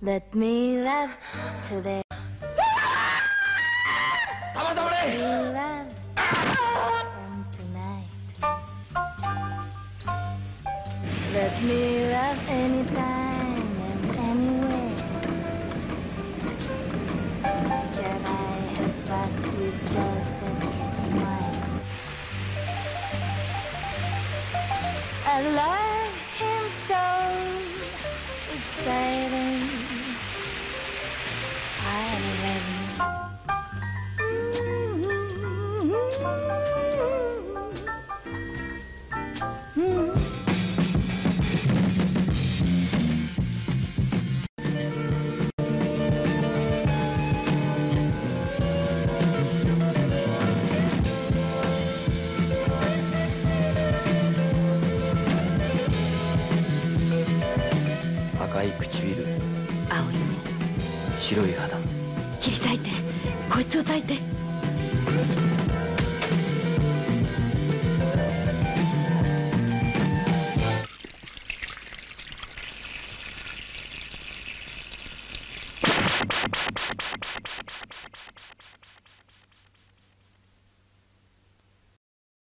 Let me love today. Let me love tonight. Let me anytime and anywhere. Can I have back with just a smile? I love him so. It's sad. い唇。青いね。白い肌。切り裂いてこいつを裂いて